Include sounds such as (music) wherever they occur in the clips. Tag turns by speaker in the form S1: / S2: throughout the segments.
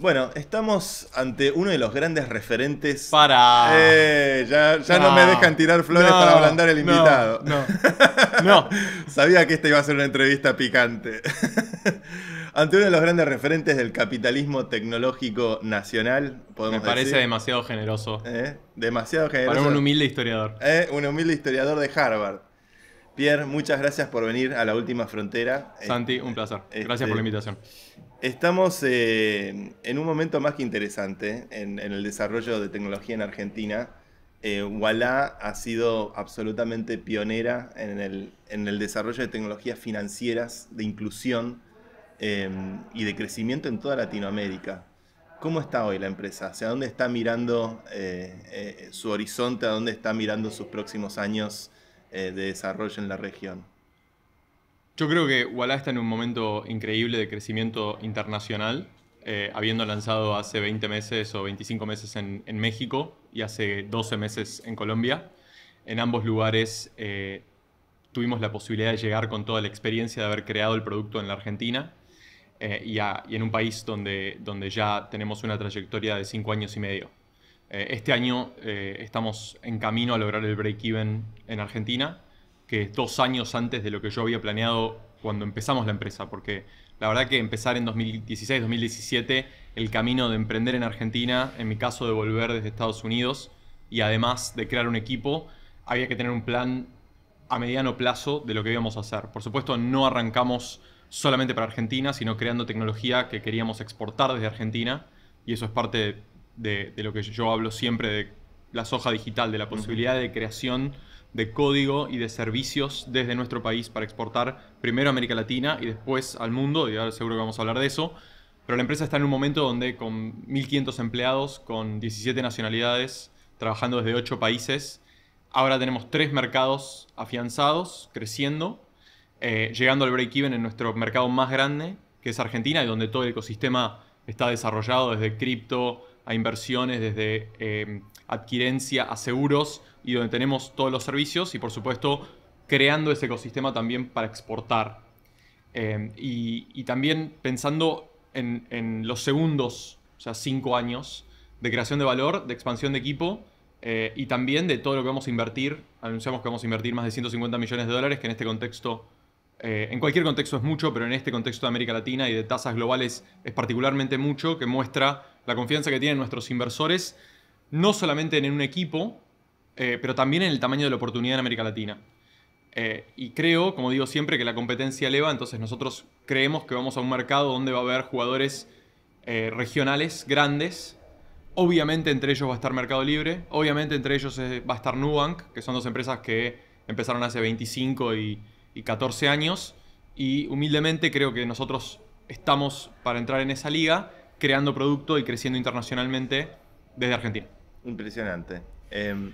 S1: Bueno, estamos ante uno de los grandes referentes.
S2: Para.
S1: Eh, ya ya no,
S2: No.
S1: me dejan tirar flores
S2: No,
S1: para ablandar el
S2: no,
S1: invitado.
S2: No. (laughs) No.
S1: Sabía que esta iba a ser una entrevista picante. (laughs) ante uno de los grandes referentes del capitalismo tecnológico nacional, podemos
S2: Me parece
S1: decir.
S2: demasiado generoso.
S1: Eh, Demasiado generoso.
S2: Para un humilde historiador.
S1: Eh, un humilde historiador de Harvard. Pierre, muchas gracias por venir a la última frontera.
S2: Santi, un placer. Gracias
S1: este-
S2: por la invitación.
S1: Estamos eh, en un momento más que interesante en, en el desarrollo de tecnología en Argentina. Eh, Walla ha sido absolutamente pionera en el, en el desarrollo de tecnologías financieras, de inclusión eh, y de crecimiento en toda Latinoamérica. ¿Cómo está hoy la empresa? ¿Hacia dónde está mirando eh, eh, su horizonte? ¿A dónde está mirando sus próximos años eh, de desarrollo en la región?
S2: Yo creo que Walla está en un momento increíble de crecimiento internacional, eh, habiendo lanzado hace 20 meses o 25 meses en, en México y hace 12 meses en Colombia. En ambos lugares eh, tuvimos la posibilidad de llegar con toda la experiencia de haber creado el producto en la Argentina eh, y, a- y en un país donde, donde ya tenemos una trayectoria de 5 años y medio. Eh, este año eh, estamos en camino a lograr el break-even en Argentina, que es dos años antes de lo que yo había planeado cuando empezamos la empresa, porque la verdad que empezar en 2016-2017, el camino de emprender en Argentina, en mi caso de volver desde Estados Unidos y además de crear un equipo, había que tener un plan a mediano plazo de lo que íbamos a hacer. Por supuesto, no arrancamos solamente para Argentina, sino creando tecnología que queríamos exportar desde Argentina, y eso es parte de, de lo que yo hablo siempre de la soja digital, de la posibilidad de creación de código y de servicios desde nuestro país para exportar primero a América Latina y después al mundo, y ahora seguro que vamos a hablar de eso. Pero la empresa está en un momento donde con 1.500 empleados, con 17 nacionalidades, trabajando desde 8 países, ahora tenemos tres mercados afianzados, creciendo, eh, llegando al break-even en nuestro mercado más grande, que es Argentina, y donde todo el ecosistema está desarrollado desde cripto a inversiones, desde eh, adquirencia a seguros, y donde tenemos todos los servicios y por supuesto creando ese ecosistema también para exportar. Eh, y, y también pensando en, en los segundos, o sea, cinco años de creación de valor, de expansión de equipo eh, y también de todo lo que vamos a invertir. Anunciamos que vamos a invertir más de 150 millones de dólares, que en este contexto, eh, en cualquier contexto es mucho, pero en este contexto de América Latina y de tasas globales es particularmente mucho, que muestra la confianza que tienen nuestros inversores, no solamente en un equipo, eh, pero también en el tamaño de la oportunidad en América Latina. Eh, y creo, como digo siempre, que la competencia eleva, entonces nosotros creemos que vamos a un mercado donde va a haber jugadores eh, regionales grandes. Obviamente entre ellos va a estar Mercado Libre, obviamente entre ellos va a estar Nubank, que son dos empresas que empezaron hace 25 y, y 14 años. Y humildemente creo que nosotros estamos para entrar en esa liga, creando producto y creciendo internacionalmente desde Argentina.
S1: Impresionante. Em,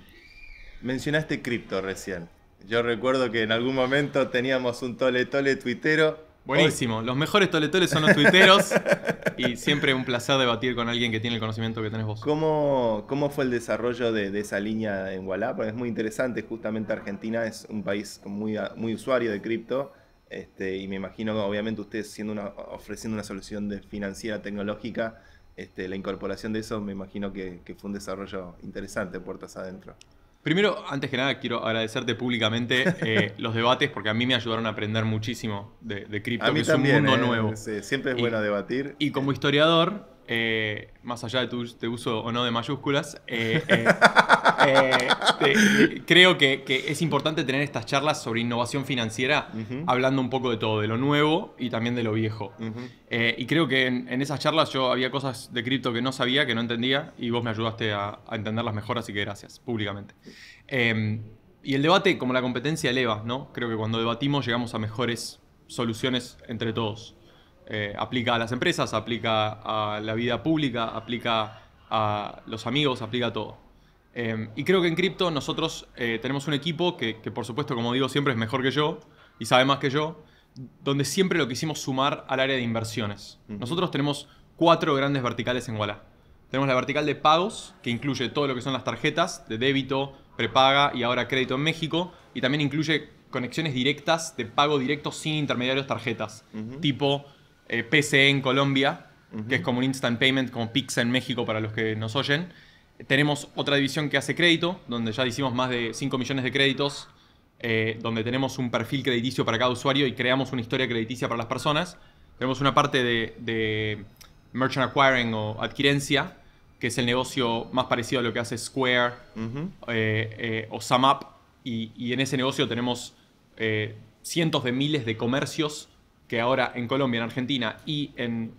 S1: mencionaste cripto recién. Yo recuerdo que en algún momento teníamos un tole tole tuitero.
S2: Buenísimo. Los mejores toletoles son los tuiteros. (laughs) y siempre un placer debatir con alguien que tiene el conocimiento que tenés vos.
S1: ¿Cómo, cómo fue el desarrollo de, de esa línea en Walla? Porque es muy interesante, justamente Argentina es un país muy, muy usuario de cripto. Este, y me imagino que obviamente ustedes siendo una, ofreciendo una solución de financiera tecnológica, este, la incorporación de eso me imagino que, que fue un desarrollo interesante puertas adentro.
S2: Primero, antes que nada, quiero agradecerte públicamente eh, (laughs) los debates porque a mí me ayudaron a aprender muchísimo de, de cripto, que es
S1: también,
S2: un mundo
S1: ¿eh?
S2: nuevo.
S1: Sí, siempre es
S2: Y-
S1: bueno debatir.
S2: Y como historiador, eh, más allá de tu de uso o no de mayúsculas, eh, eh, (laughs) eh, creo que, que es importante tener estas charlas sobre innovación financiera, hablando un poco de todo, de lo nuevo y también de lo viejo. Eh, y creo que en, en esas charlas yo había cosas de cripto que no sabía, que no entendía, y vos me ayudaste a, a entenderlas mejor, así que gracias, públicamente. Eh, y el debate, como la competencia eleva, ¿no? Creo que cuando debatimos llegamos a mejores soluciones entre todos. Eh, aplica a las empresas, aplica a la vida pública, aplica a los amigos, aplica a todo. Eh, y creo que en cripto nosotros eh, tenemos un equipo que, que, por supuesto, como digo, siempre es mejor que yo y sabe más que yo, donde siempre lo quisimos sumar al área de inversiones.
S1: Ujú.
S2: Nosotros tenemos cuatro grandes verticales en Walla. Tenemos la vertical de pagos, que incluye todo lo que son las tarjetas de débito, prepaga y ahora crédito en México, y también incluye conexiones directas de pago directo sin intermediarios tarjetas,
S1: Ujú.
S2: tipo eh, PCE en Colombia, que es como un instant payment, como Pix en México para los que nos oyen. Tenemos otra división que hace crédito, donde ya hicimos más de 5 millones de créditos, eh, donde tenemos un perfil crediticio para cada usuario y creamos una historia crediticia para las personas. Tenemos una parte de, merchant acquiring o adquirencia, que es el negocio más parecido a lo que hace Square eh, eh, o SumUp. Y, y, en ese negocio tenemos cientos de miles de comercios que ahora en Colombia, en Argentina y en,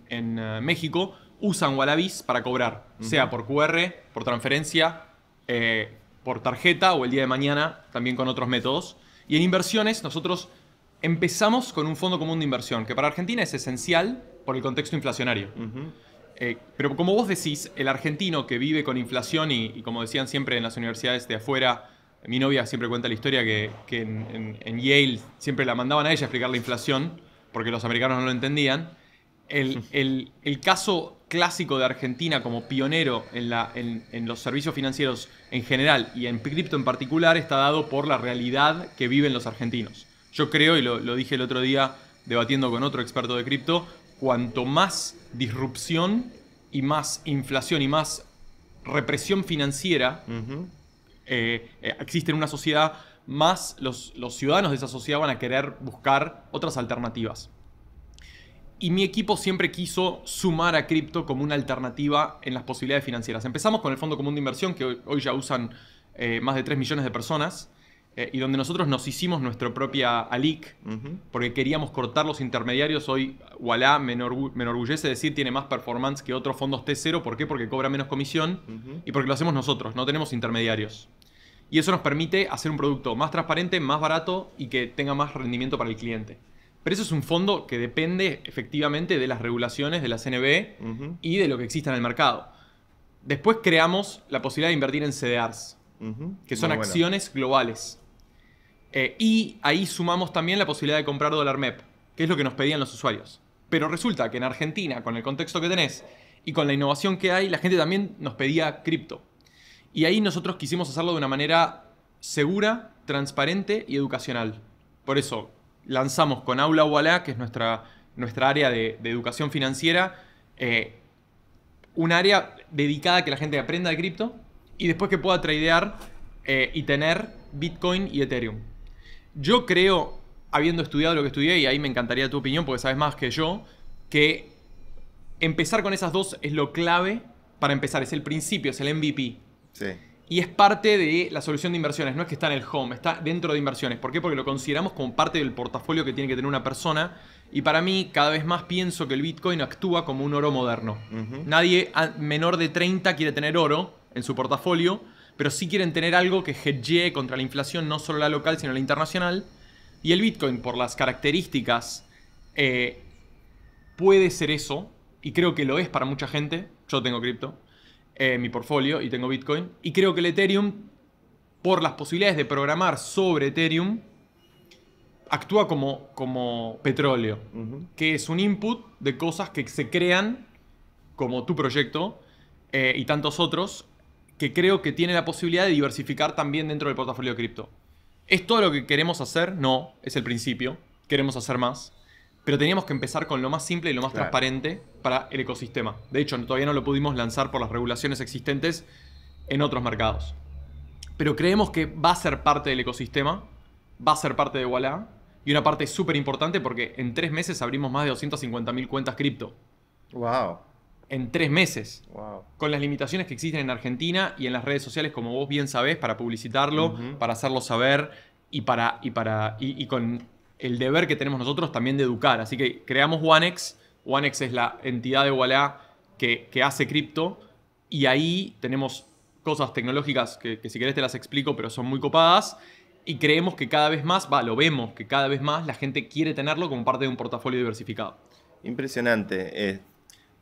S2: México usan Wallabies para cobrar, sea por QR, por transferencia, eh, por tarjeta o el día de mañana también con otros métodos. Y en inversiones nosotros empezamos con un fondo común de inversión, que para Argentina es esencial por el contexto inflacionario. Eh, pero como vos decís, el argentino que vive con inflación y, como decían siempre en las universidades de afuera, mi novia siempre cuenta la historia que, en, Yale siempre la mandaban a ella a explicar la inflación, porque los americanos no lo entendían. El, (laughs) caso clásico de Argentina como pionero en, los servicios financieros en general y en cripto en particular está dado por la realidad que viven los argentinos. Yo creo, y lo, dije el otro día debatiendo con otro experto de cripto, cuanto más disrupción y más inflación y más represión financiera eh, existe en una sociedad, más los, ciudadanos de esa sociedad van a querer buscar otras alternativas. Y mi equipo siempre quiso sumar a cripto como una alternativa en las posibilidades financieras. Empezamos con el Fondo Común de Inversión, que hoy, ya usan eh, más de 3 millones de personas, eh, y donde nosotros nos hicimos nuestra propia ALIC, porque queríamos cortar los intermediarios. Hoy Walla me, enorgullece decir tiene más performance que otros fondos T0. ¿Por qué? Porque cobra menos comisión y porque lo hacemos nosotros, no tenemos intermediarios. Y eso nos permite hacer un producto más transparente, más barato y que tenga más rendimiento para el cliente. Pero eso es un fondo que depende efectivamente de las regulaciones de la CNB y de lo que exista en el mercado. Después creamos la posibilidad de invertir en CDRs, que son acciones globales. Eh, y ahí sumamos también la posibilidad de comprar dólar MEP, que es lo que nos pedían los usuarios. Pero resulta que en Argentina, con el contexto que tenés y con la innovación que hay, la gente también nos pedía cripto. Y ahí nosotros quisimos hacerlo de una manera segura, transparente y educacional. Por eso lanzamos con Aula Walla, que es nuestra, nuestra área de, educación financiera, eh, un área dedicada a que la gente aprenda de cripto y después que pueda tradear eh, y tener Bitcoin y Ethereum. Yo creo, habiendo estudiado lo que estudié, y ahí me encantaría tu opinión porque sabes más que yo, que empezar con esas dos es lo clave para empezar, es el principio, es el MVP. Y es parte de la solución de inversiones, no es que está en el home, está dentro de inversiones. ¿Por qué? Porque lo consideramos como parte del portafolio que tiene que tener una persona. Y para mí, cada vez más pienso que el Bitcoin actúa como un oro moderno. Nadie menor de 30 quiere tener oro en su portafolio, pero sí quieren tener algo que hedgee contra la inflación, no solo la local, sino la internacional. Y el Bitcoin, por las características, eh, puede ser eso, y creo que lo es para mucha gente. Yo tengo cripto eh, mi portfolio y tengo Bitcoin. Y creo que el Ethereum, por las posibilidades de programar sobre Ethereum, actúa como, como petróleo, que es un input de cosas que se crean, como tu proyecto eh, y tantos otros, que creo que tiene la posibilidad de diversificar también dentro del portafolio de cripto. ¿Es todo lo que queremos hacer? No, es el principio. Queremos hacer más pero teníamos que empezar con lo más simple y lo más transparente para el ecosistema. De hecho, todavía no lo pudimos lanzar por las regulaciones existentes en otros mercados. Pero creemos que va a ser parte del ecosistema, va a ser parte de Walla, y una parte súper importante porque en tres meses abrimos más de 250.000 cuentas cripto.
S1: ¡Wow!
S2: En tres meses. Wow. Con las limitaciones que existen en Argentina y en las redes sociales, como vos bien sabés, para publicitarlo, para hacerlo saber y, para, y, para, y con el deber que tenemos nosotros también de educar. Así que creamos OneX. OneX es la entidad de Walla que, hace cripto. Y ahí tenemos cosas tecnológicas que, si querés te las explico, pero son muy copadas. Y creemos que cada vez más, va, lo vemos, que cada vez más la gente quiere tenerlo como parte de un portafolio diversificado.
S1: Impresionante. Eh,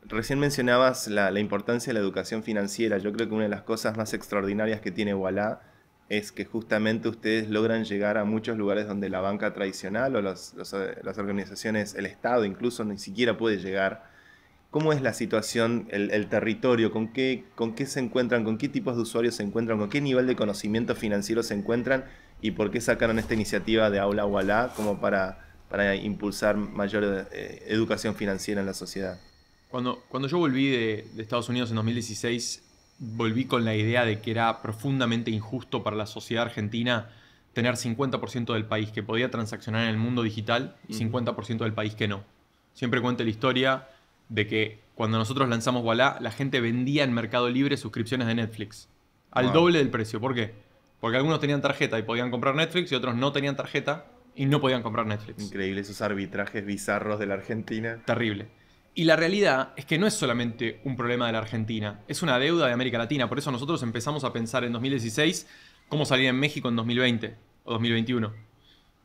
S1: recién mencionabas la, la, importancia de la educación financiera. Yo creo que una de las cosas más extraordinarias que tiene Walla es que justamente ustedes logran llegar a muchos lugares donde la banca tradicional o las, organizaciones, el Estado incluso ni siquiera puede llegar. ¿Cómo es la situación, el, territorio? ¿Con qué, ¿Con qué se encuentran? ¿Con qué tipos de usuarios se encuentran? ¿Con qué nivel de conocimiento financiero se encuentran? ¿Y por qué sacaron esta iniciativa de Aula Wallah como para, para impulsar mayor eh, educación financiera en la sociedad?
S2: Cuando, cuando yo volví de, de Estados Unidos en 2016, volví con la idea de que era profundamente injusto para la sociedad argentina tener 50% del país que podía transaccionar en el mundo digital y 50% del país que no. Siempre cuento la historia de que cuando nosotros lanzamos Walla, la gente vendía en Mercado Libre suscripciones de Netflix. Al
S1: Wow.
S2: doble del precio. ¿Por qué? Porque algunos tenían tarjeta y podían comprar Netflix y otros no tenían tarjeta y no podían comprar Netflix.
S1: Increíble esos arbitrajes bizarros de la Argentina.
S2: Terrible. Y la realidad es que no es solamente un problema de la Argentina, es una deuda de América Latina. Por eso nosotros empezamos a pensar en 2016 cómo salir en México en 2020 o 2021.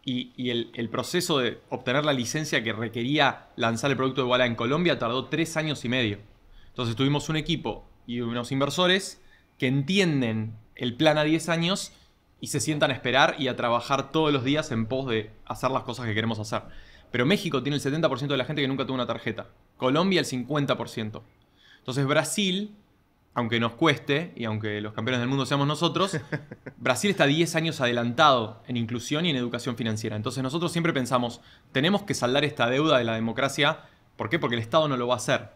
S2: Y, el, el proceso de obtener la licencia que requería lanzar el producto de Walla en Colombia tardó tres años y medio. Entonces tuvimos un equipo y unos inversores que entienden el plan a 10 años y se sientan a esperar y a trabajar todos los días en pos de hacer las cosas que queremos hacer. Pero México tiene el 70% de la gente que nunca tuvo una tarjeta. Colombia el 50%. Entonces Brasil, aunque nos cueste y aunque los campeones del mundo seamos nosotros, (laughs) Brasil está 10 años adelantado en inclusión y en educación financiera. Entonces nosotros siempre pensamos, tenemos que saldar esta deuda de la democracia. ¿Por qué? Porque el Estado no lo va a hacer.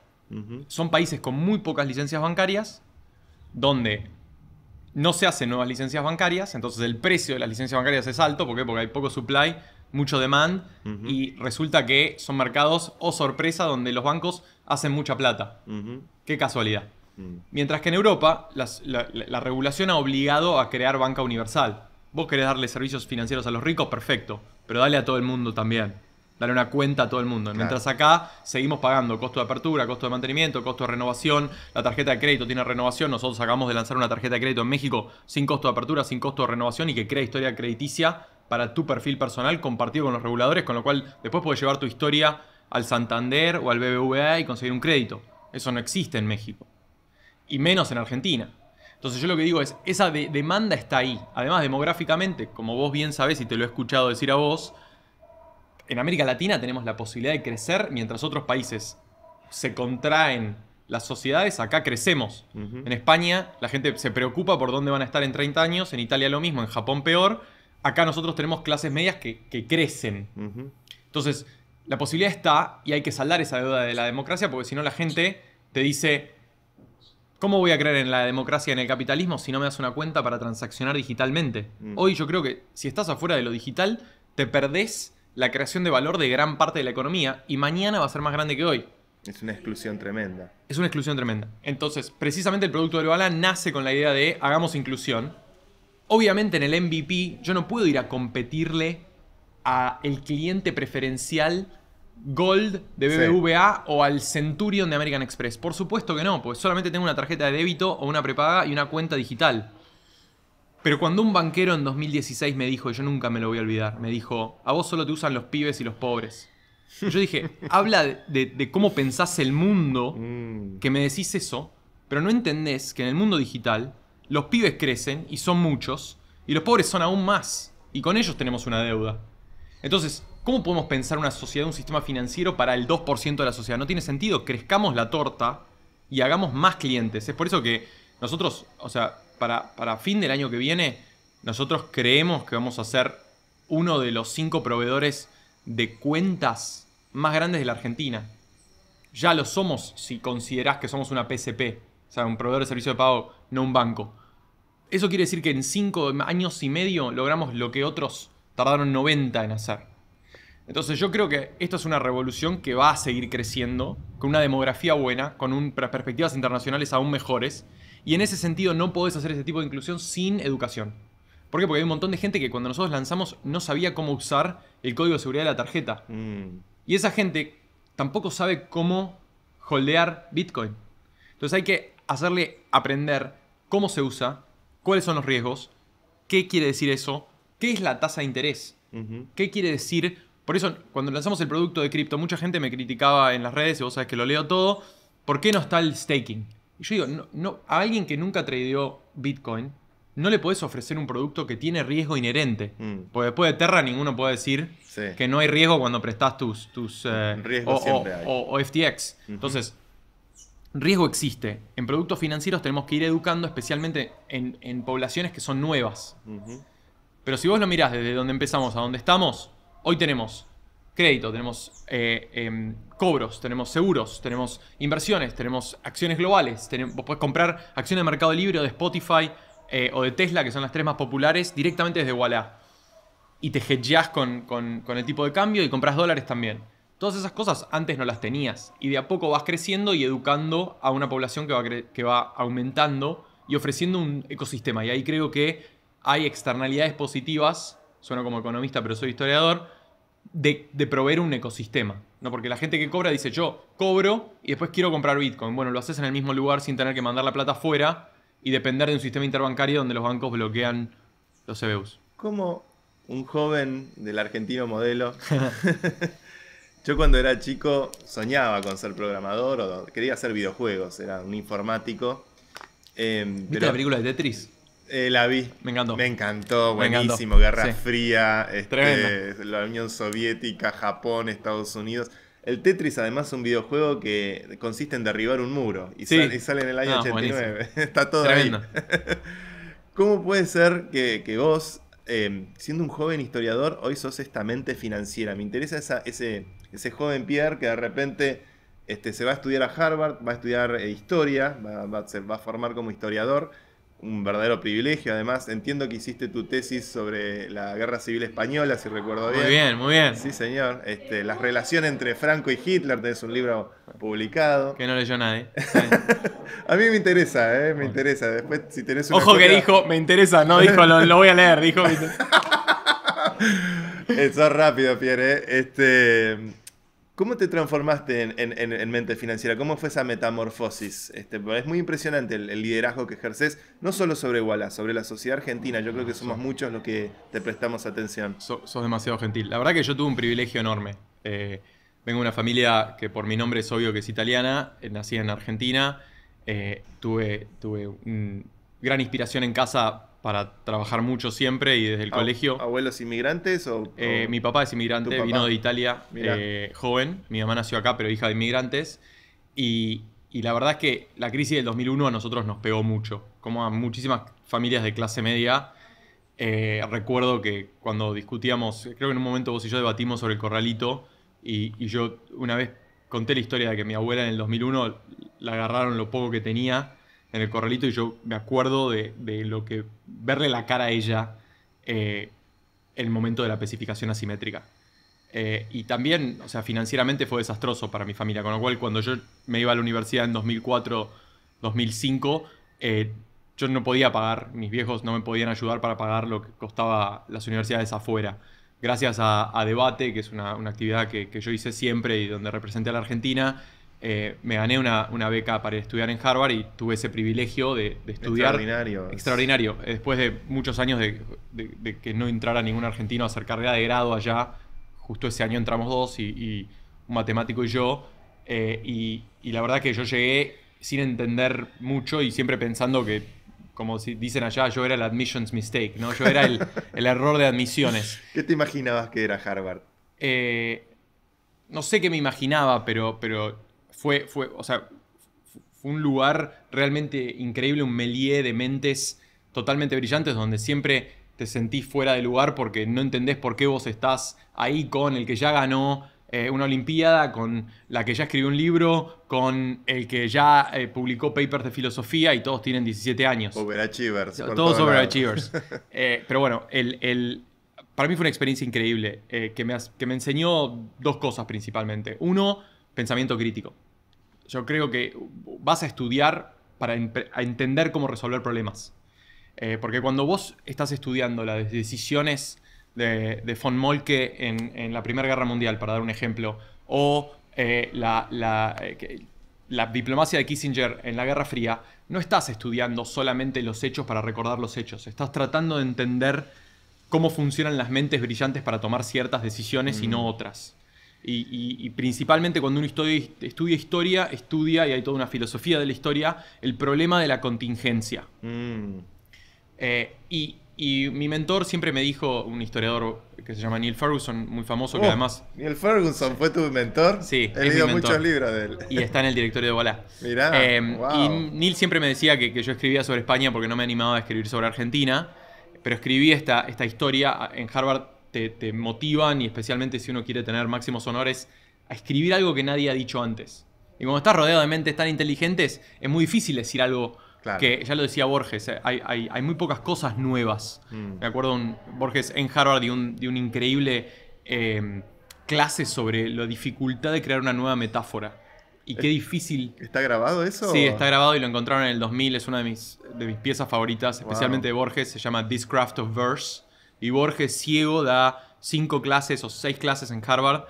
S2: Son países con muy pocas licencias bancarias, donde no se hacen nuevas licencias bancarias, entonces el precio de las licencias bancarias es alto, ¿por qué? Porque hay poco supply, mucho demand, y resulta que son mercados o sorpresa donde los bancos hacen mucha plata. Qué casualidad.
S1: Mm.
S2: Mientras que en Europa las- la, la- la regulación ha obligado a crear banca universal. Vos querés darle servicios financieros a los ricos, perfecto, pero dale a todo el mundo también. Dale una cuenta a todo el mundo.
S1: Claro.
S2: Mientras acá seguimos pagando costo de apertura, costo de mantenimiento, costo de renovación. La tarjeta de crédito tiene renovación. Nosotros acabamos de lanzar una tarjeta de crédito en México sin costo de apertura, sin costo de renovación y que crea historia crediticia para tu perfil personal compartido con los reguladores, con lo cual después puedes llevar tu historia al Santander o al BBVA y conseguir un crédito. Eso no existe en México y menos en Argentina. Entonces yo lo que digo es, esa de- demanda está ahí. Además, demográficamente, como vos bien sabés y te lo he escuchado decir a vos, en América Latina tenemos la posibilidad de crecer mientras otros países se contraen las sociedades, acá crecemos. En España la gente se preocupa por dónde van a estar en 30 años, en Italia lo mismo, en Japón peor. Acá nosotros tenemos clases medias que, que crecen. Entonces, la posibilidad está y hay que saldar esa deuda de la democracia porque si no la gente te dice, ¿cómo voy a creer en la democracia y en el capitalismo si no me das una cuenta para transaccionar digitalmente?
S1: Mm.
S2: Hoy yo creo que si estás afuera de lo digital, te perdés la creación de valor de gran parte de la economía y mañana va a ser más grande que hoy.
S1: Es una exclusión tremenda.
S2: Es una exclusión tremenda. Entonces, precisamente el producto del Bala nace con la idea de hagamos inclusión. Obviamente en el MVP yo no puedo ir a competirle a el cliente preferencial Gold de
S1: Sí.
S2: BBVA o al Centurion de American Express. Por supuesto que no, porque solamente tengo una tarjeta de débito o una prepaga y una cuenta digital. Pero cuando un banquero en 2016 me dijo, y yo nunca me lo voy a olvidar, me dijo, a vos solo te usan los pibes y los pobres. Yo dije, (laughs) habla de, de- de cómo pensás el mundo
S1: Mm.
S2: que me decís eso, pero no entendés que en el mundo digital los pibes crecen y son muchos, y los pobres son aún más, y con ellos tenemos una deuda. Entonces, ¿cómo podemos pensar una sociedad, un sistema financiero para el 2% de la sociedad? No tiene sentido, crezcamos la torta y hagamos más clientes. Es por eso que nosotros, o sea, para, para fin del año que viene, nosotros creemos que vamos a ser uno de los cinco proveedores de cuentas más grandes de la Argentina ya lo somos si considerás que somos una PSP, o sea, un proveedor de servicio de pago, no un banco. Eso quiere decir que en cinco años y medio logramos lo que otros tardaron 90 en hacer. Entonces yo creo que esto es una revolución que va a seguir creciendo, con una demografía buena, con un- perspectivas internacionales aún mejores, y en ese sentido no podés hacer ese tipo de inclusión sin educación. ¿Por qué? Porque hay un montón de gente que cuando nosotros lanzamos no sabía cómo usar el código de seguridad de la tarjeta.
S1: Mm.
S2: Y esa gente tampoco sabe cómo holdear Bitcoin. Entonces hay que hacerle aprender cómo se usa, cuáles son los riesgos, qué quiere decir eso, qué es la tasa de interés,
S1: Ujú.
S2: qué quiere decir. Por eso, cuando lanzamos el producto de cripto, mucha gente me criticaba en las redes, y vos sabés que lo leo todo, ¿por qué no está el staking? Y yo digo, no, no, a alguien que nunca tradeó Bitcoin, no le podés ofrecer un producto que tiene riesgo inherente.
S1: Mm.
S2: Porque después de Terra ninguno puede decir
S1: Sí.
S2: que no hay riesgo cuando prestas tus, tus eh,
S1: Riesgo
S2: o,
S1: siempre
S2: o-
S1: hay.
S2: o- o FTX.
S1: Ujú.
S2: Entonces, riesgo existe. En productos financieros tenemos que ir educando, especialmente en, en poblaciones que son nuevas. Pero si vos lo mirás desde donde empezamos a donde estamos, hoy tenemos crédito, tenemos eh, em, cobros, tenemos seguros, tenemos inversiones, tenemos acciones globales. Tenemos, vos podés comprar acciones de Mercado Libre o de Spotify eh, o de Tesla, que son las tres más populares, directamente desde Walla. Y te hedgeás con, con, con el tipo de cambio y compras dólares también. Todas esas cosas antes no las tenías. Y de a poco vas creciendo y educando a una población que va, que va aumentando y ofreciendo un ecosistema. Y ahí creo que hay externalidades positivas, sueno como economista pero soy historiador, de, de, proveer un ecosistema. ¿no? Porque la gente que cobra dice, yo cobro y después quiero comprar Bitcoin. Bueno, lo haces en el mismo lugar sin tener que mandar la plata afuera y depender de un sistema interbancario donde los bancos bloquean los CBUs.
S1: Como un joven del argentino modelo. (laughs) yo cuando era chico soñaba con ser programador o quería hacer videojuegos, era un informático.
S2: Eh, ¿Viste pero... la película de Tetris?
S1: Eh, la vi.
S2: Me encantó.
S1: Me encantó, buenísimo. Guerra Fría, este, la Unión Soviética, Japón, Estados Unidos. El Tetris, además, es un videojuego que consiste en derribar un muro y, sale, en el año 89. (laughs) Está todo ahí. (laughs) ¿Cómo puede ser que, vos, em, siendo un joven historiador, hoy sos esta mente financiera? Me interesa ese, ese joven Pierre que de repente este, se va a estudiar a Harvard, va a estudiar eh, historia, va, se va a formar como historiador un verdadero privilegio. Además, entiendo que hiciste tu tesis sobre la Guerra Civil Española, si recuerdo bien.
S2: Muy bien, muy bien.
S1: Sí, señor. Este, las relaciones entre Franco y Hitler, tenés un libro publicado.
S2: Que no leyó nadie. (laughs)
S1: a mí me interesa, ¿eh? Me interesa. Después, si tenés
S2: una Ojo que dijo, me interesa, no dijo, lo, voy a leer, dijo. (laughs)
S1: Eso es rápido, Pierre. Este... ¿Cómo te transformaste en, mente financiera? ¿Cómo fue esa metamorfosis? Este, es muy impresionante el, liderazgo que ejerces, no solo sobre Iguala, sobre la sociedad argentina. Yo creo que somos muchos los que te prestamos atención.
S2: sos demasiado gentil. La verdad que yo tuve un privilegio enorme. Eh, vengo de una familia que por mi nombre es obvio que es italiana, eh, nací en Argentina, eh, tuve, tuve gran inspiración en casa para trabajar mucho siempre y desde el colegio.
S1: ¿Abuelos inmigrantes o,
S2: eh, mi papá es inmigrante, vino de Italia eh, joven, mi mamá nació acá pero hija de inmigrantes. Y, y, la verdad es que la crisis del 2001 a nosotros nos pegó mucho, como a muchísimas familias de clase media. Eh, recuerdo que cuando discutíamos, creo que en un momento vos y yo debatimos sobre el corralito y, y yo una vez conté la historia de que mi abuela en el 2001 la agarraron lo poco que tenía en el corralito y yo me acuerdo de, lo que verle la cara a ella eh, en el momento de la especificación asimétrica. Eh, y también, o sea, financieramente fue desastroso para mi familia, con lo cual cuando yo me iba a la universidad en 2004, 2005, eh, yo no podía pagar, mis viejos no me podían ayudar para pagar lo que costaba las universidades afuera. Gracias a, Debate, que es una, actividad que, que, yo hice siempre y donde representé a la Argentina, eh, me gané una, beca para estudiar en Harvard y tuve ese privilegio de, estudiar.
S1: Extraordinario.
S2: Extraordinario. Eh, después de muchos años de, que no entrara ningún argentino a hacer carrera de grado allá, justo ese año entramos dos, y, un matemático y yo. Eh, y, la verdad que yo llegué sin entender mucho y siempre pensando que, como dicen allá, yo era el admissions mistake, ¿no? Yo era el, (laughs) error de admisiones.
S1: ¿Qué te imaginabas que era Harvard?
S2: no sé qué me imaginaba, pero, pero fue, fue, o sea, fue un lugar realmente increíble, un melié de mentes totalmente brillantes donde siempre te sentís fuera de lugar porque no entendés por qué vos estás ahí con el que ya ganó eh, una Olimpiada, con la que ya escribió un libro, con el que ya eh, publicó papers de filosofía y todos tienen 17 años.
S1: Overachievers.
S2: Todos overachievers. (laughs) eh, pero bueno, el, el, para mí fue una experiencia increíble eh, que, me, que me enseñó dos cosas principalmente. Uno, pensamiento crítico. Yo creo que vas a estudiar para entender cómo resolver problemas. Eh, porque cuando vos estás estudiando las decisiones de, von Molke en, la Primera Guerra Mundial, para dar un ejemplo, o eh, la, eh, la, diplomacia de Kissinger en la Guerra Fría, no estás estudiando solamente los hechos para recordar los hechos, estás tratando de entender cómo funcionan las mentes brillantes para tomar ciertas decisiones y no mm. otras. Y, principalmente cuando uno estudia, historia, estudia, y hay toda una filosofía de la historia, el problema de la contingencia. Mm. Eh, y, mi mentor siempre me dijo, un historiador que se llama Neil Ferguson, muy famoso, que oh, además...
S1: Neil Ferguson fue tu mentor.
S2: Sí,
S1: he leído muchos libros de él.
S2: Y está en el directorio de Bola.
S1: Mirá,
S2: eh, Y Neil siempre me decía que, yo escribía sobre España porque no me animaba a escribir sobre Argentina, pero escribí esta, esta historia en Harvard te, te motivan, y especialmente si uno quiere tener máximos honores, a escribir algo que nadie ha dicho antes. Y cuando estás rodeado de mentes tan inteligentes, es muy difícil decir algo
S1: Claro.
S2: que, ya lo decía Borges, eh, hay, hay- hay muy pocas cosas nuevas.
S1: Mm.
S2: Me acuerdo un, Borges en Harvard de un, de un increíble eh, clase sobre la dificultad de crear una nueva metáfora. Y qué difícil
S1: ¿Está grabado eso?
S2: Sí, está grabado y lo encontraron en el 2000. Es una de mis, de mis piezas favoritas, especialmente de Borges. Se llama This Craft of Verse. Y Borges, ciego, da cinco clases o seis clases en Harvard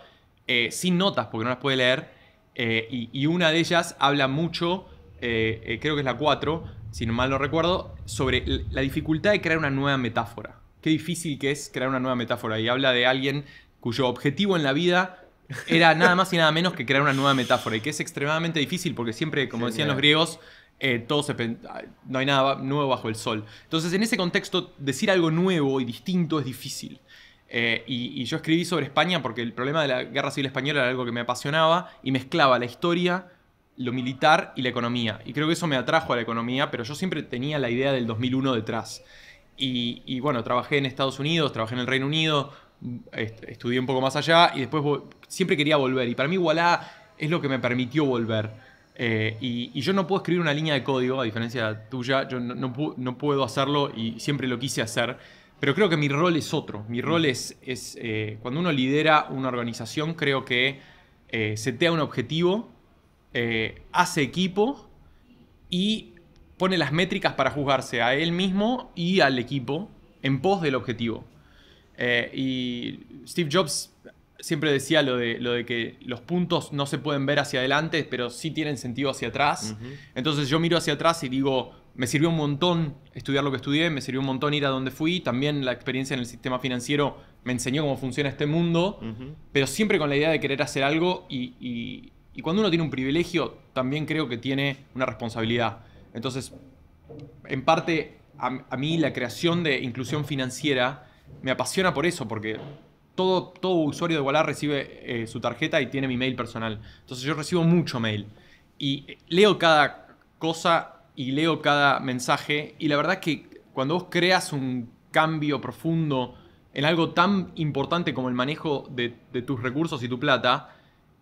S2: eh, sin notas, porque no las puede leer. Eh, y, y una de ellas habla mucho, eh, creo que es la 4, si no mal no recuerdo, sobre la dificultad de crear una nueva metáfora. Qué difícil que es crear una nueva metáfora. Y habla de alguien cuyo objetivo en la vida era nada más y nada menos que crear una nueva metáfora. Y que es extremadamente difícil porque siempre, como decían los griegos, eh, todo se pen- no hay nada nuevo bajo el sol. Entonces, en ese contexto, decir algo nuevo y distinto es difícil. Eh, y, yo escribí sobre España porque el problema de la guerra civil española era algo que me apasionaba y mezclaba la historia, lo militar y la economía. Y creo que eso me atrajo a la economía, pero yo siempre tenía la idea del 2001 detrás. Y, y bueno, trabajé en Estados Unidos, trabajé en el Reino Unido, est- estudié un poco más allá y después siempre quería volver. Y para mí Wallah es lo que me permitió volver. Eh, y, y yo no puedo escribir una línea de código, a diferencia tuya, yo no, no pu- no puedo hacerlo y siempre lo quise hacer. Pero creo que mi rol es otro. Mi rol es, es eh, cuando uno lidera una organización, creo que eh, setea un objetivo, eh, hace equipo y pone las métricas para juzgarse a él mismo y al equipo en pos del objetivo. Eh, y Steve Jobs siempre decía lo de, lo de que los puntos no se pueden ver hacia adelante, pero sí tienen sentido hacia atrás. Entonces yo miro hacia atrás y digo, me sirvió un montón estudiar lo que estudié, me sirvió un montón ir a donde fui, también la experiencia en el sistema financiero me enseñó cómo funciona este mundo, pero siempre con la idea de querer hacer algo y, y- y cuando uno tiene un privilegio, también creo que tiene una responsabilidad. Entonces, en parte, a, a mí la creación de inclusión financiera me apasiona por eso, porque todo, todo usuario de Wallah recibe eh, su tarjeta y tiene mi mail personal. Entonces yo recibo mucho mail y leo cada cosa y leo cada mensaje y la verdad es que cuando vos creas un cambio profundo en algo tan importante como el manejo de, de tus recursos y tu plata,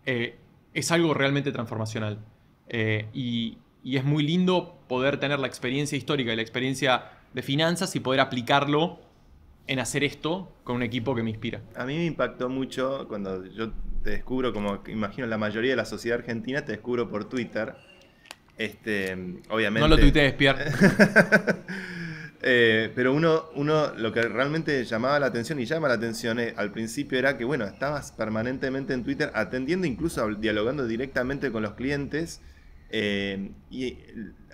S2: eh, es algo realmente transformacional. Eh, y, y es muy lindo poder tener la experiencia histórica y la experiencia de finanzas y poder aplicarlo en hacer esto con un equipo que me inspira.
S1: A mí me impactó mucho cuando yo te descubro, como imagino la mayoría de la sociedad argentina, te descubro por Twitter. Este, obviamente.
S2: No lo tuitees, (laughs) Pierre.
S1: Eh, pero uno, uno, lo que realmente llamaba la atención y llama la atención eh, al principio era que, bueno, estabas permanentemente en Twitter atendiendo, incluso dialogando directamente con los clientes. eh, y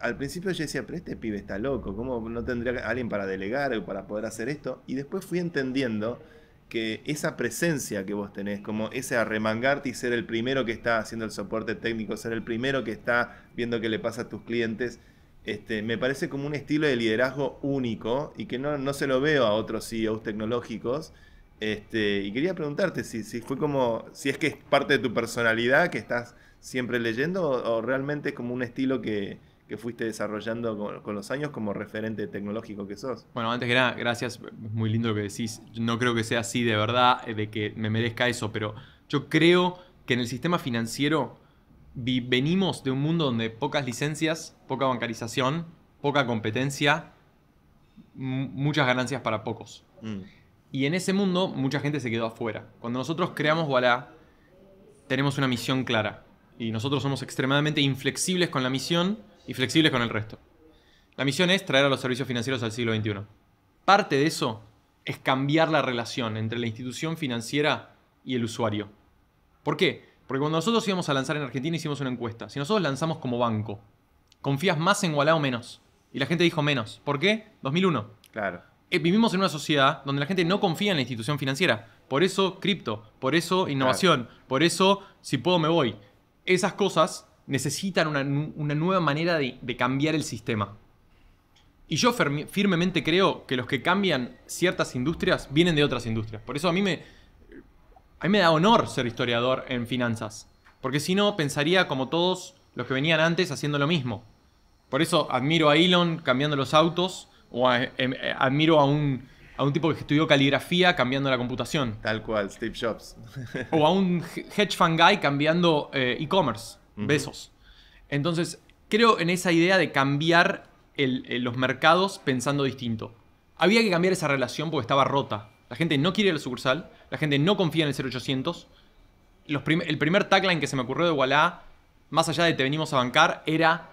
S1: al principio yo decía, pero este pibe está loco, ¿cómo no tendría alguien para delegar o para poder hacer esto? Y después fui entendiendo que esa presencia que vos tenés, como ese arremangarte y ser el primero que está haciendo el soporte técnico, ser el primero que está viendo qué le pasa a tus clientes, este, me parece como un estilo de liderazgo único y que no, no se lo veo a otros CEOs tecnológicos. Este, y quería preguntarte si, si fue como, si es que es parte de tu personalidad que estás siempre leyendo o, o realmente es como un estilo que, que fuiste desarrollando con, con los años como referente tecnológico que sos.
S2: Bueno, antes que nada, gracias. Es muy lindo lo que decís. No creo que sea así de verdad, eh, de que me merezca eso, pero yo creo que en el sistema financiero venimos de un mundo donde pocas licencias, poca bancarización, poca competencia, muchas ganancias para pocos.
S1: Mm,
S2: Y en ese mundo mucha gente se quedó afuera. Cuando nosotros creamos Wallah, tenemos una misión clara. Y nosotros somos extremadamente inflexibles con la misión y flexibles con el resto. La misión es traer a los servicios financieros al siglo XXI. Parte de eso es cambiar la relación entre la institución financiera y el usuario. ¿Por qué? Porque cuando nosotros íbamos a lanzar en Argentina hicimos una encuesta. Si nosotros lanzamos como banco, ¿confías más en Wallah o menos? Y la gente dijo menos. ¿Por qué? 2001.
S1: claro.
S2: Eh, vivimos en una sociedad donde la gente no confía en la institución financiera. Por eso cripto, por eso innovación, por eso si puedo me voy. Esas cosas necesitan una, una nueva manera de, de cambiar el sistema. Y yo firmemente creo que los que cambian ciertas industrias vienen de otras industrias. Por eso a mí me, a mí me da honor ser historiador en finanzas. Porque si no, pensaría como todos los que venían antes haciendo lo mismo. Por eso admiro a Elon cambiando los autos, o a- em- eh, admiro a un a un tipo que estudió caligrafía cambiando la computación.
S1: Tal cual, Steve Jobs.
S2: o a un hedge fund guy cambiando eh, e-commerce, besos. Entonces, creo en esa idea de cambiar los mercados pensando distinto. Había que cambiar esa relación porque estaba rota. La gente no quiere ir a la sucursal, la gente no confía en el 0800. el primer tagline que se me ocurrió de Walla, más allá de te venimos a bancar, era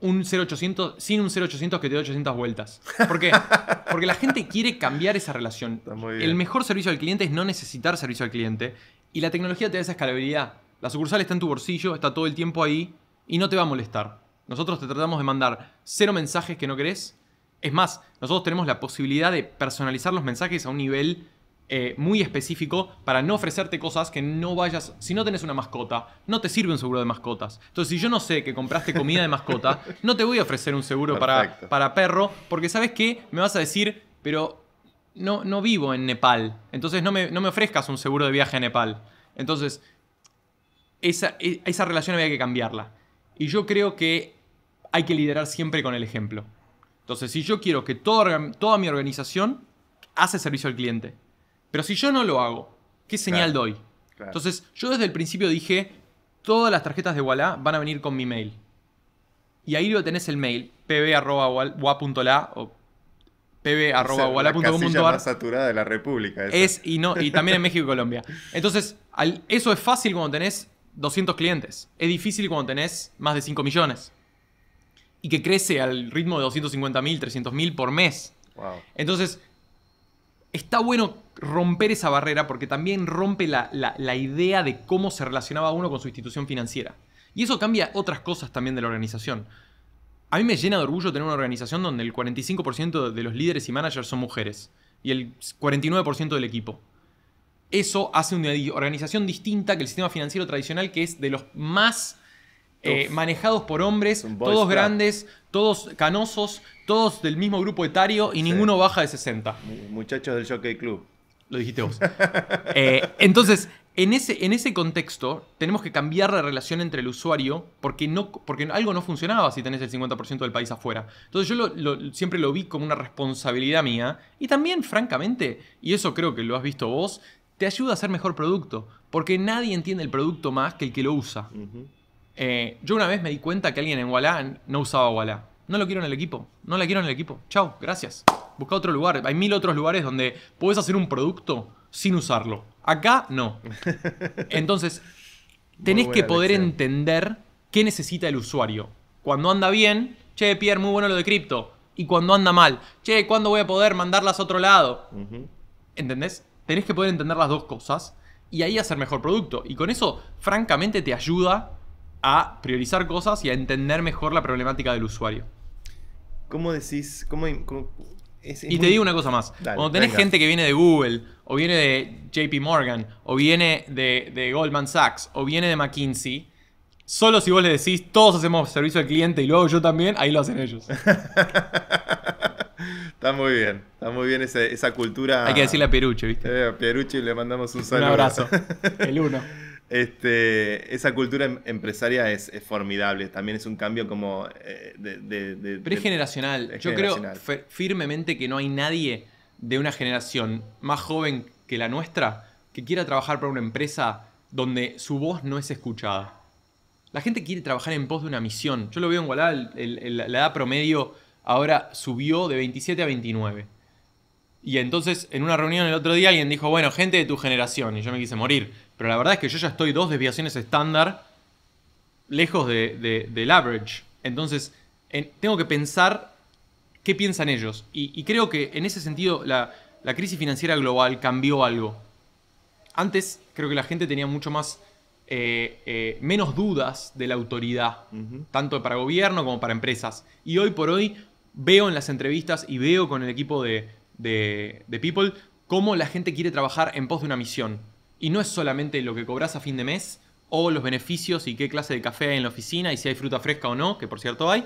S2: un 0800 sin un 0800 que te dé 800 vueltas. ¿Por qué? (laughs) Porque la gente quiere cambiar esa relación. El mejor servicio al cliente es no necesitar servicio al cliente y la tecnología te da esa escalabilidad. La sucursal está en tu bolsillo, está todo el tiempo ahí y no te va a molestar. Nosotros te tratamos de mandar cero mensajes que no querés. Es más, nosotros tenemos la posibilidad de personalizar los mensajes a un nivel eh, muy específico para no ofrecerte cosas que no vayas. Si no tenés una mascota, no te sirve un seguro de mascotas. Entonces, si yo no sé que compraste comida de mascota, (laughs) no te voy a ofrecer un seguro para, para perro, porque sabes que me vas a decir, pero no, no vivo en Nepal. Entonces, no me, no me ofrezcas un seguro de viaje a Nepal. Entonces, esa, e, esa relación había que cambiarla. Y yo creo que hay que liderar siempre con el ejemplo. Entonces, si yo quiero que toda, toda mi organización hace servicio al cliente, pero si yo no lo hago, ¿qué señal doy? Entonces, yo desde el principio dije, todas las tarjetas de Walla van a venir con mi mail. Y ahí lo tenés el mail, pb.wa.la o pb.wala.com.ar.
S1: Saturada de la República.
S2: Es, y, no, y también en México y Colombia. Entonces, eso es fácil cuando tenés 200 clientes. Es difícil cuando tenés más de 5 millones. Y que crece al ritmo de 250.000, 300.000 por mes. Entonces, está bueno romper esa barrera porque también rompe la, idea de cómo se relacionaba uno con su institución financiera. Y eso cambia otras cosas también de la organización. A mí me llena de orgullo tener una organización donde el 45% de los líderes y managers son mujeres y el 49% del equipo. Eso hace una organización distinta que el sistema financiero tradicional, que es de los más eh, manejados por hombres, todos grandes, todos canosos, todos del mismo grupo etario y ninguno baja de 60.
S1: Muchachos del Jockey Club.
S2: Lo dijiste vos. (laughs) Eh, entonces, en ese, en ese contexto, tenemos que cambiar la relación entre el usuario porque, no, porque algo no funcionaba si tenés el 50% del país afuera. Entonces, yo siempre lo vi como una responsabilidad mía. Y también, francamente, y eso creo que lo has visto vos, te ayuda a hacer mejor producto. Porque nadie entiende el producto más que el que lo usa. Eh, yo una vez me di cuenta que alguien en Walla no usaba Walla. No lo quiero en el equipo. No la quiero en el equipo. Chao, gracias. Busca otro lugar. Hay mil otros lugares donde puedes hacer un producto sin usarlo. Acá no. (laughs) Entonces, tenés que poder entender qué necesita el usuario. Cuando anda bien, che, Pierre, muy bueno lo de cripto. Y cuando anda mal, che, ¿cuándo voy a poder mandarlas a otro lado? ¿Entendés? Tenés que poder entender las dos cosas y ahí hacer mejor producto. Y con eso, francamente, te ayuda a priorizar cosas y a entender mejor la problemática del usuario.
S1: ¿Cómo decís? Cómo,
S2: y te digo una cosa más. Cuando tenés gente que viene de Google, o viene de JP Morgan, o viene de, Goldman Sachs, o viene de McKinsey, solo si vos le decís todos hacemos servicio al cliente y luego yo también, ahí lo hacen ellos. (laughs)
S1: Está muy bien, está muy bien esa, cultura.
S2: Hay que decirle a Pierucci, ¿viste?
S1: Eh, a Pierucci le mandamos un saludo.
S2: Un abrazo. (laughs) El uno.
S1: Este, esa cultura em, empresaria es, formidable. También es un cambio como eh, de,
S2: Pero es generacional. Yo creo firmemente que no hay nadie de una generación más joven que la nuestra que quiera trabajar para una empresa donde su voz no es escuchada. La gente quiere trabajar en pos de una misión. Yo lo veo en Guadalajara, la edad promedio ahora subió de 27 a 29. Y entonces en una reunión el otro día alguien dijo, bueno, gente de tu generación, y yo me quise morir. Pero la verdad es que yo ya estoy dos desviaciones estándar lejos de, del average. Entonces, tengo que pensar qué piensan ellos. Y, creo que en ese sentido la, crisis financiera global cambió algo. Antes creo que la gente tenía mucho más... Eh, eh, menos dudas de la autoridad, tanto para gobierno como para empresas. Y hoy por hoy veo en las entrevistas y veo con el equipo de, de, de People cómo la gente quiere trabajar en pos de una misión. Y no es solamente lo que cobras a fin de mes o los beneficios y qué clase de café hay en la oficina y si hay fruta fresca o no, que por cierto hay.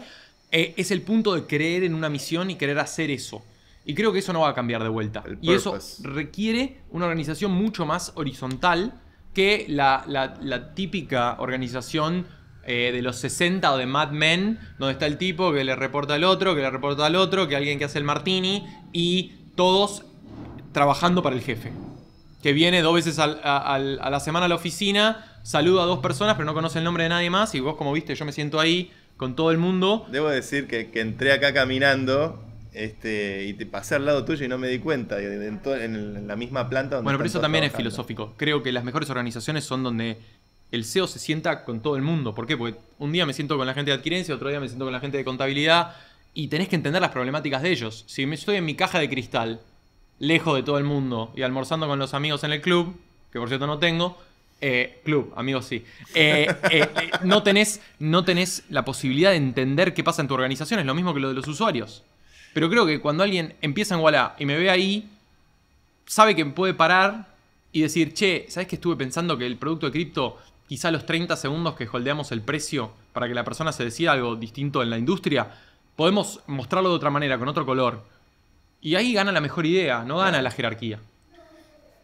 S2: Eh, es el punto de creer en una misión y querer hacer eso. Y creo que eso no va a cambiar de vuelta. Y eso requiere una organización mucho más horizontal que la, típica organización eh, de los 60 o de Mad Men, donde está el tipo que le reporta al otro, que le reporta al otro, que alguien que hace el martini y todos trabajando para el jefe. Que viene dos veces al- a, la semana a la oficina, saluda a dos personas, pero no conoce el nombre de nadie más. Y vos, como viste, yo me siento ahí con todo el mundo.
S1: Debo decir que, que entré acá caminando este, y te pasé al lado tuyo y no me di cuenta. y En, en la misma planta donde
S2: Bueno, pero eso también es filosófico. Creo que las mejores organizaciones son donde el CEO se sienta con todo el mundo. ¿Por qué? Porque un día me siento con la gente de adquirencia, otro día me siento con la gente de contabilidad y tenés que entender las problemáticas de ellos. Si estoy en mi caja de cristal, lejos de todo el mundo y almorzando con los amigos en el club, que por cierto no tengo, eh, club, amigos sí, eh, eh, no, tenés, no tenés la posibilidad de entender qué pasa en tu organización. Es lo mismo que lo de los usuarios. Pero creo que cuando alguien empieza en Walla y me ve ahí, sabe que puede parar y decir, che, ¿sabes que estuve pensando que el producto de cripto, quizá los 30 segundos que holdeamos el precio para que la persona se decida algo distinto en la industria, podemos mostrarlo de otra manera, con otro color? Y ahí gana la mejor idea, no gana la jerarquía.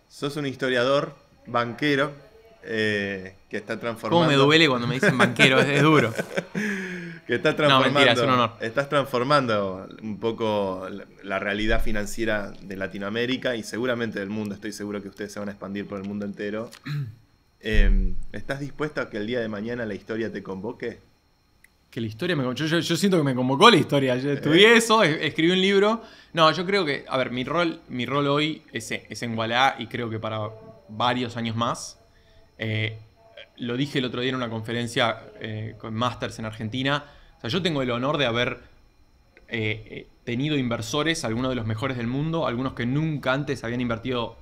S1: Sos un historiador, banquero, eh, que está transformando.
S2: ¿Cómo me duele cuando me dicen banquero? Es, es duro. (laughs)
S1: Que está transformando.
S2: mentira, es un honor.
S1: Estás transformando un poco la realidad financiera de Latinoamérica y seguramente del mundo. Estoy seguro que ustedes se van a expandir por el mundo entero. Eh, ¿Estás dispuesto a que el día de mañana la historia te convoque?
S2: Que la historia me... Yo, yo- yo siento que me convocó la historia. Yo estudié eso, es- escribí un libro. No, yo creo que... A ver, mi rol, mi rol hoy es, es en Wallah y creo que para varios años más. Eh, lo dije el otro día en una conferencia eh, con Masters en Argentina. O sea, yo tengo el honor de haber eh, eh, tenido inversores, algunos de los mejores del mundo, algunos que nunca antes habían invertido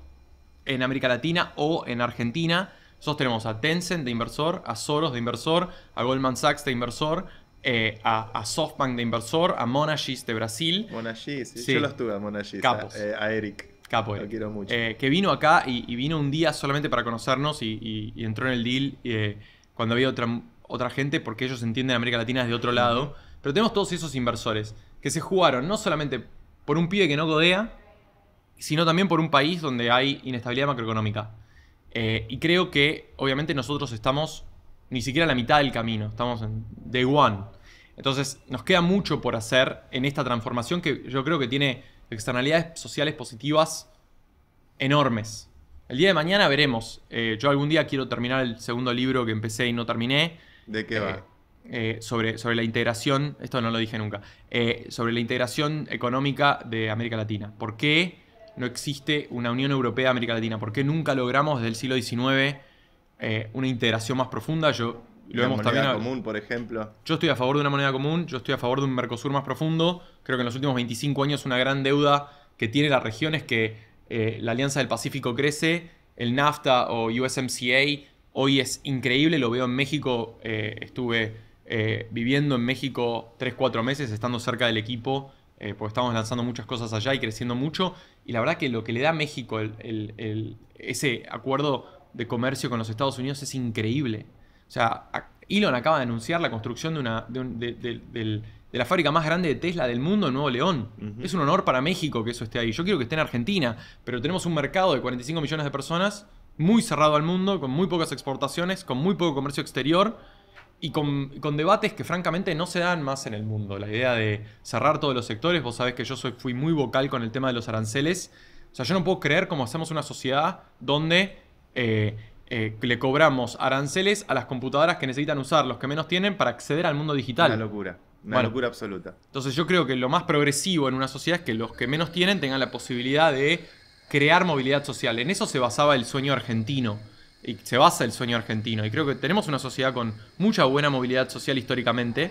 S2: en América Latina o en Argentina. Nosotros tenemos a Tencent de inversor, a Soros de inversor, a Goldman Sachs de inversor, eh, a, a SoftBank de inversor, a Monashis de Brasil.
S1: Monagis, sí, yo los tuve a Monagis,
S2: Capos.
S1: a, eh, a Eric.
S2: Capo
S1: Lo quiero mucho.
S2: Eh, que vino acá y, y vino un día solamente para conocernos y, y- y entró en el deal eh, cuando había otra, otra gente, porque ellos entienden América Latina desde otro lado. Pero tenemos todos esos inversores que se jugaron no solamente por un pibe que no codea, sino también por un país donde hay inestabilidad macroeconómica. Eh, y creo que, obviamente, nosotros estamos ni siquiera a la mitad del camino, estamos en day one. Entonces, nos queda mucho por hacer en esta transformación que yo creo que tiene externalidades sociales positivas enormes. El día de mañana veremos. Eh, yo algún día quiero terminar el segundo libro que empecé y no terminé.
S1: ¿De qué va?
S2: eh, sobre, sobre la integración, esto no lo dije nunca, sobre la integración económica de América Latina. ¿Por qué no existe una Unión Europea de América Latina? ¿Por qué nunca logramos desde el siglo XIX eh, una integración más profunda? Yo lo
S1: Una
S2: hemos
S1: moneda
S2: también...
S1: común, por ejemplo.
S2: Yo estoy a favor de una moneda común, yo estoy a favor de un Mercosur más profundo. Creo que en los últimos 25 años una gran deuda que tiene la región es que eh, la Alianza del Pacífico crece, el NAFTA o USMCA hoy es increíble, lo veo en México, eh, estuve eh, viviendo en México 3-4 meses, estando cerca del equipo, porque estamos lanzando muchas cosas allá y creciendo mucho. Y la verdad que lo que le da a México el- el- el- ese acuerdo de comercio con los Estados Unidos es increíble. O sea, Elon acaba de anunciar la construcción de, una, de, un- de- de- del- de la fábrica más grande de Tesla del mundo en Nuevo León. Es un honor para México que eso esté ahí. Yo quiero que esté en Argentina, pero tenemos un mercado de 45 millones de personas, muy cerrado al mundo, con muy pocas exportaciones, con muy poco comercio exterior y con, con debates que francamente no se dan más en el mundo. La idea de cerrar todos los sectores, vos sabés que yo soy, fui muy vocal con el tema de los aranceles. O sea, yo no puedo creer cómo hacemos una sociedad donde eh, eh, le cobramos aranceles a las computadoras que necesitan usar, los que menos tienen, para acceder al mundo digital.
S1: Una locura. Una
S2: Bueno.
S1: locura absoluta.
S2: Entonces yo creo que lo más progresivo en una sociedad es que los que menos tienen tengan la posibilidad de crear movilidad social. En eso se basaba el sueño argentino. Y se basa el sueño argentino. Y creo que tenemos una sociedad con mucha buena movilidad social históricamente.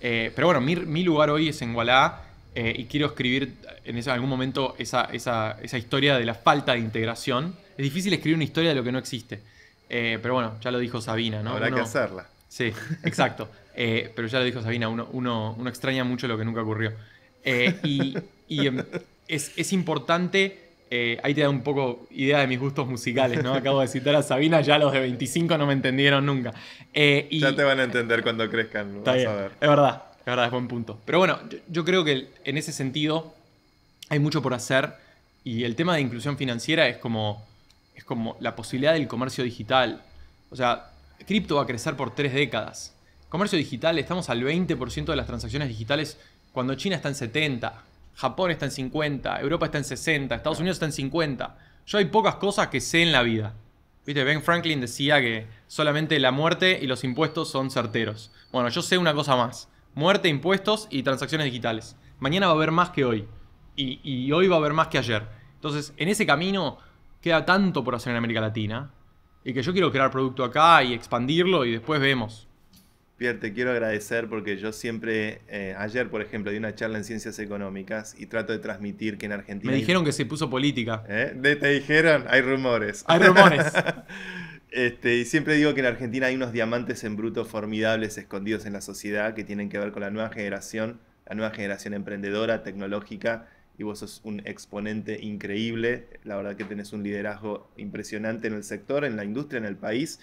S2: Eh, pero bueno, mi, mi lugar hoy es en Gualá. eh, y quiero escribir en ese- algún momento esa, esa- esa historia de la falta de integración. Es difícil escribir una historia de lo que no existe. Eh, pero bueno, ya lo dijo Sabina, ¿no?
S1: Habrá que hacerla.
S2: Sí, (laughs) exacto. Pero ya lo dijo Sabina, uno, uno- uno extraña mucho lo que nunca ocurrió. Y y, em, es, es importante, eh, ahí te da un poco idea de mis gustos musicales, ¿no? Acabo de citar a Sabina, ya los de 25 no me entendieron nunca. Eh, y,
S1: Ya te van a entender cuando crezcan.
S2: Está
S1: vas
S2: bien,
S1: a ver.
S2: Es verdad, es verdad, es buen punto. Pero bueno, yo, yo creo que en ese sentido hay mucho por hacer y el tema de inclusión financiera es como, es como la posibilidad del comercio digital. O sea, cripto va a crecer por tres décadas. Comercio digital, estamos al 20% de las transacciones digitales cuando China está en 70%. Japón está en 50, Europa está en 60, Estados Unidos está en 50. Yo hay pocas cosas que sé en la vida. Viste, Ben Franklin decía que solamente la muerte y los impuestos son certeros. Bueno, yo sé una cosa más. Muerte, impuestos y transacciones digitales. Mañana va a haber más que hoy. Y, y hoy va a haber más que ayer. Entonces, en ese camino queda tanto por hacer en América Latina. Y que yo quiero crear producto acá y expandirlo y después vemos.
S1: Pierre, te quiero agradecer porque yo siempre, eh, ayer por ejemplo, di una charla en ciencias económicas y trato de transmitir que en Argentina...
S2: Me dijeron que se puso política.
S1: ¿Eh? ¿Te dijeron? Hay rumores.
S2: Hay rumores. (laughs)
S1: este, y siempre digo que en Argentina hay unos diamantes en bruto formidables escondidos en la sociedad que tienen que ver con la nueva generación, la nueva generación emprendedora, tecnológica, y vos sos un exponente increíble. La verdad que tenés un liderazgo impresionante en el sector, en la industria, en el país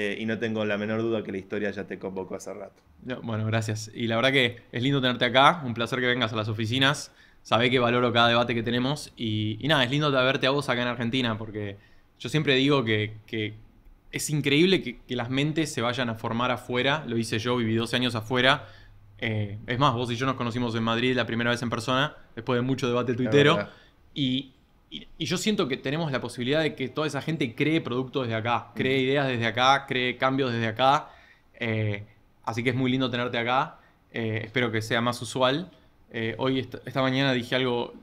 S1: eh, y no tengo la menor duda que la historia ya te convocó hace rato.
S2: bueno, gracias. Y la verdad que es lindo tenerte acá, un placer que vengas a las oficinas. Sabé que valoro cada debate que tenemos y, nada, es lindo verte a vos acá en Argentina porque yo siempre digo que, es increíble que, las mentes se vayan a formar afuera. Lo hice yo, viví 12 años afuera. Eh, es más, vos y yo nos conocimos en Madrid la primera vez en persona, después de mucho debate tuitero. Y, y, yo siento que tenemos la posibilidad de que toda esa gente cree productos desde acá, cree ideas desde acá, cree cambios desde acá. Eh, así que es muy lindo tenerte acá. Eh, espero que sea más usual. Eh, hoy, esta, mañana, dije algo.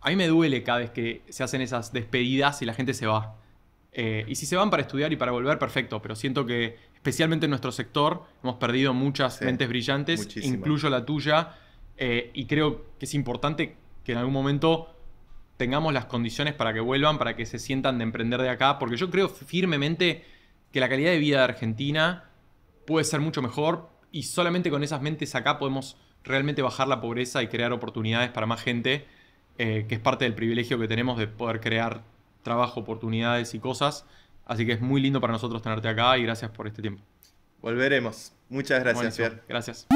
S2: A mí me duele cada vez que se hacen esas despedidas y la gente se va. y si se van para estudiar y para volver, perfecto. Pero siento que, especialmente en nuestro sector, hemos perdido muchas mentes brillantes, incluyo la tuya. y creo que es importante que en algún momento tengamos las condiciones para que vuelvan, para que se sientan de emprender de acá, porque yo creo firmemente que la calidad de vida de Argentina puede ser mucho mejor y solamente con esas mentes acá podemos realmente bajar la pobreza y crear oportunidades para más gente, eh, que es parte del privilegio que tenemos de poder crear trabajo, oportunidades y cosas. Así que es muy lindo para nosotros tenerte acá y gracias por este tiempo.
S1: Volveremos. Muchas gracias.
S2: Gracias.